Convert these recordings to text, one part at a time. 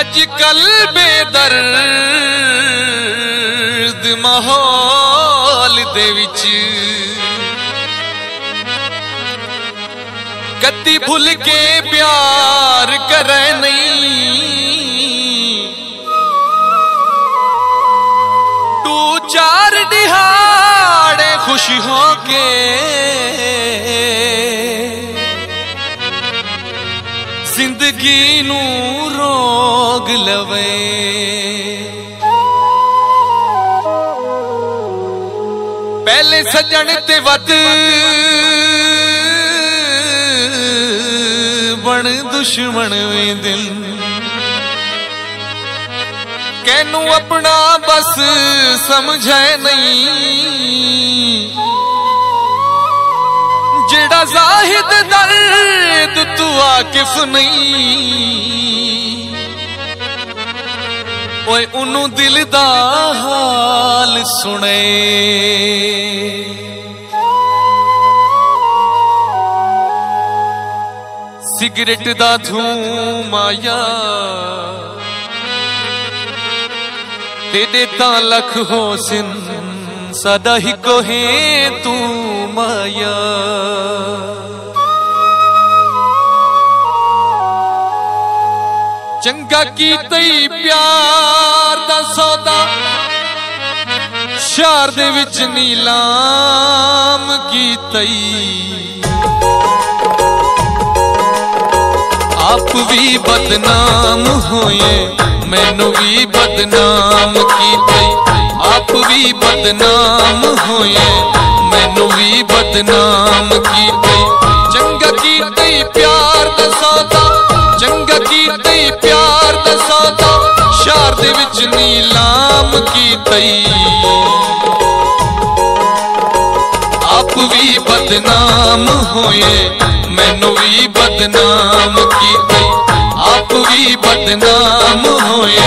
आजकल बेदर माहौल दे भूल के प्यार कर नहीं। तू चार दिहाड़े खुश हो के ਜ਼ਿੰਦਗੀ ਨੂੰ ਰੋਗ ਲਵੇ। ਪਹਿਲੇ ਸੱਜਣ ਤੇ ਵੱਧ ਬਣ ਦੁਸ਼ਮਣ ਵੇ ਦਿਲ। ਕੈਨੂੰ ਆਪਣਾ ਬਸ ਸਮਝੈ ਨਹੀਂ। ਜਿਹੜਾ ਜ਼ਾਹਿਦ ਦਰਦ ਤੂੰ ਆਕਿਫ ਨਹੀਂ। ਓਏ, ਉਹਨੂੰ ਦਿਲ ਦਾ ਹਾਲ ਸੁਣੇ। ਸਿਗਰਟ ਦਾ ਧੂਮ ਆਇਆ। ਤੇਰੇ ਤਾਂ ਲੱਖ ਹੋਸਨ ਸਦਾ ਹੀ ਕੋਹੇ ਤੂੰ ਮਾਇਆ ਚੰਗਾ ਕੀਤਈ ਪਿਆਰ ਦਾ ਸੌਦਾ ਸ਼ਹਿਰ ਦੇ ਵਿੱਚ ਨੀਲਾਮ ਕੀਤਈ ਆਪ ਵੀ ਬਦਨਾਮ ਹੋਏ ਮੈਨੂੰ ਵੀ ਬਦਨਾਮ ਕੀਤੇ ਆਪ ਵੀ ਬਦਨਾਮ ਹੋਏ। ਮੈਨੂੰ ਵੀ ਬਦਨਾਮ ਕੀਤੇ। ਚੰਗਾ ਕੀਤੇ, ਪਿਆਰ ਦਾ ਸੌਦਾ ਚੰਗਾ ਕੀਤੇ, ਪਿਆਰ ਦਾ ਸੌਦਾ ਸ਼ਹਿਰ ਦੇ ਵਿੱਚ ਨੀਲਾਮ ਕੀਤੇ। ਆਪ ਵੀ ਬਦਨਾਮ ਹੋਏ। ਮੈਨੂੰ ਵੀ ਬਦਨਾਮ ਕੀਤੇ। ਬਦਨਾਮ ਹੋਏ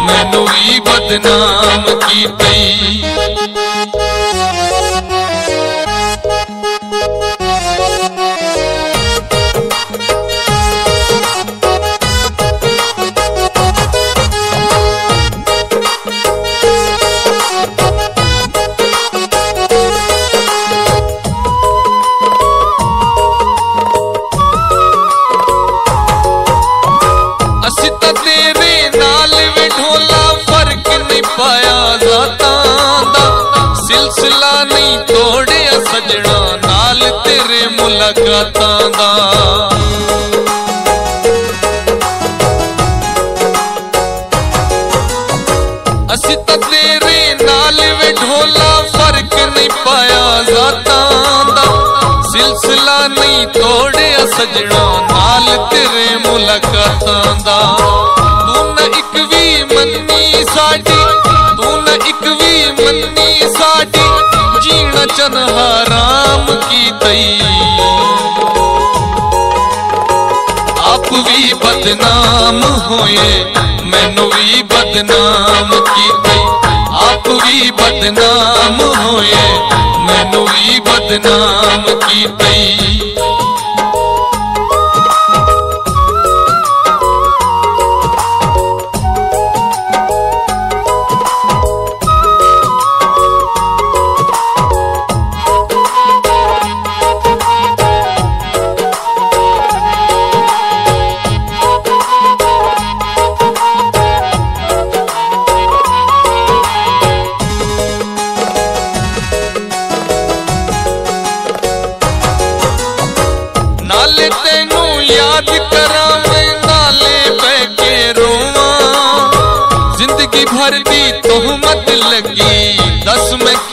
ਮੈਨੂੰ ਵੀ ਬਦਨਾਮ ਕੀਤੇ ਸਿਲਸਿਲਾ ਨਹੀਂ ਤੋੜਿਆ ਸਜਣਾ, ਨਾਲ ਤੇਰੇ ਮੁਲਾਕਾਤਾਂ ਦਾ। ਅਸੀਂ ਤਾਂ ਤੇਰੇ ਨਾਲ ਵੀ ਢੋਲਾ ਫ਼ਰਕ ਨਹੀਂ ਪਾਇਆ ਜ਼ਾਤਾਂ ਦਾ। ਸਿਲਸਿਲਾ ਨਹੀਂ ਤੋੜਿਆ ਸਜਣਾ, ਨਾਲ ਤੇਰੇ ਮੁਲਾਕਾਤਾਂ ਦਾ। ਤੂੰ ਨਾ ਇੱਕ ਵੀ ਮੰਨੀ ਸਾਡੀ बचन राम की तई। आप भी बदनाम होए, मैनु भी बदनाम की तई। आप भी बदनाम होए, मैनु भी बदनाम की तई।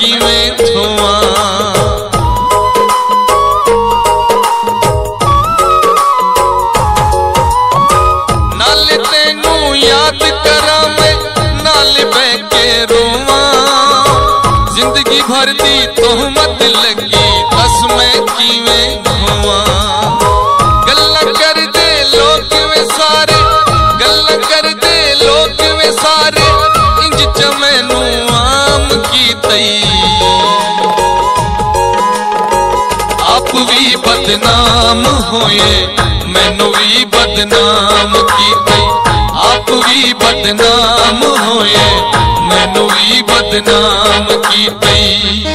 की वे धुआ नल तेनू याद करा मैं नल बह के रोवा। ज़िंदगी भर दी तोहमत लगी। ਬਦਨਾਮ ਹੋਏ ਮੈਨੂੰ ਵੀ ਬਦਨਾਮ ਕੀਤੇ ਆਪ ਵੀ ਵੀ ਬਦਨਾਮ ਹੋਏ ਮੈਨੂੰ ਵੀ ਬਦਨਾਮ ਕੀਤੀ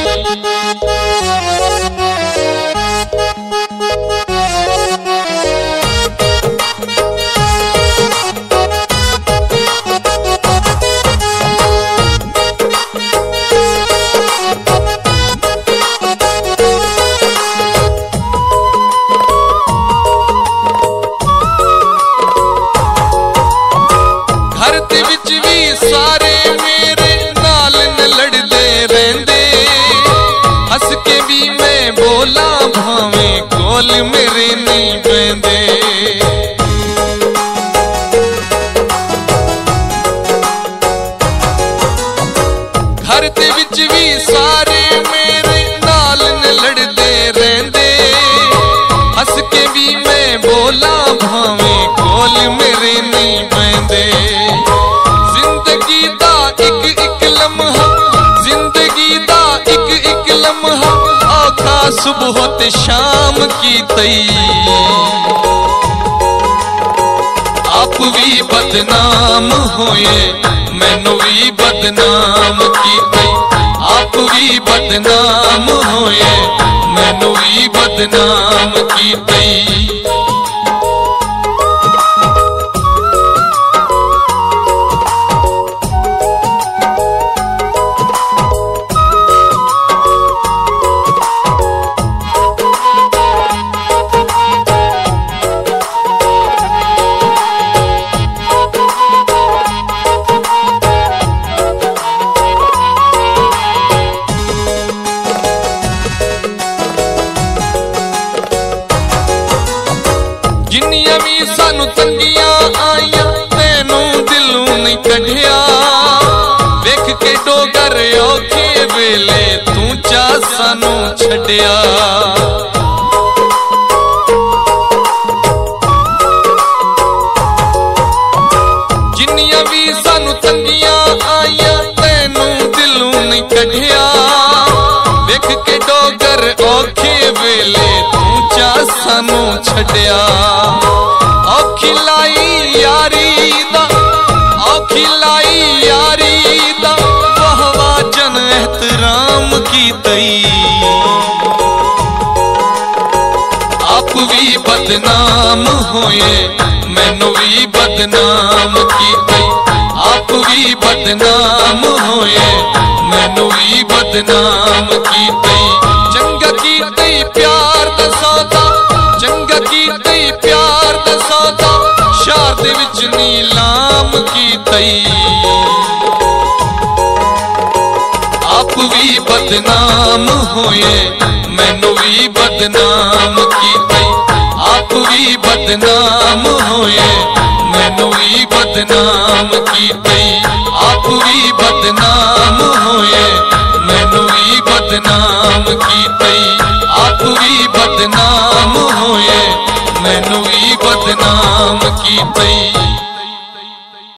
ਘਰ ਦੇ ਵਿੱਚ ਵੀ ਸਾਰੇ ਮੇਰੇ ਨਾਲ ਨ ਲੜਦੇ ਰਹਿੰਦੇ ਹੱਸ ਕੇ ਵੀ ਮੈਂ ਬੋਲਾਂ ਭਾਵੇਂ ਕੋਲ ਮੇਰੇ ਨਹੀਂ ਪੈਂਦੇ ਜ਼ਿੰਦਗੀ ਦਾ ਇੱਕ ਇੱਕ ਲਮਹਾ ਜ਼ਿੰਦਗੀ ਦਾ ਇੱਕ ਇੱਕ ਲਮਹਾ ਔਖਾ ਸੁਬਹ ਤੇ ਸ਼ਾਮ ਕੀ ਤਈ ਆਪ ਵੀ ਬਦਨਾਮ ਹੋਏ मैनू भी बदनाम की आप भी बदनाम होए। मैनू भी बदनाम की ਜਿੰਨੀਆਂ ਵੀ ਸਾਨੂੰ ਤੰਗੀਆਂ ਆਈਆਂ ਤੈਨੂੰ ਦਿਲੋਂ ਨਹੀਂ ਕੱਢਿਆ। ਵੇਖ ਕੇ ਡੋਗਰ ਔਖੇ ਵੇਲੇ ਤੂੰ ਚਾ ਸਾਨੂੰ ਛੱਡਿਆ। ਜਿੰਨੀਆਂ ਵੀ ਸਾਨੂੰ ਤੰਗੀਆਂ ਆਈਆਂ, ਤੈਨੂੰ ਦਿਲੋਂ ਨਹੀਂ ਕੱਢਿਆ। ਵੇਖ ਕੇ ਡੋਗਰ ਔਖੇ ਵੇਲੇ ਤੂੰ ਚਾ ਸਾਨੂੰ ਛੱਡਿਆ। ਬਦਨਾਮ ਹੋਏ, ਮੈਨੂੰ ਵੀ ਬਦਨਾਮ ਕੀਤੇ। ਆਪ ਵੀ ਬਦਨਾਮ ਹੋਏ, ਮੈਨੂੰ ਵੀ ਬਦਨਾਮ ਕੀਤੇ। ਚੰਗਾ ਕੀਤੇ, ਪਿਆਰ ਦਾ ਸੌਦਾ ਚੰਗਾ ਕੀਤੇ, ਪਿਆਰ ਦਾ ਸੌਦਾ ਸ਼ਹਿਰ ਦੇ ਵਿੱਚ ਨੀਲਾਮ ਕੀਤੇ। ਆਪ ਵੀ ਬਦਨਾਮ ਹੋਏ, ਮੈਨੂੰ ਵੀ ਬਦਨਾਮ ਕੀਤੇ। ਆਪ ਵੀ ਬਦਨਾਮ ਹੋਏ ਮੈਨੂੰ ਵੀ ਬਦਨਾਮ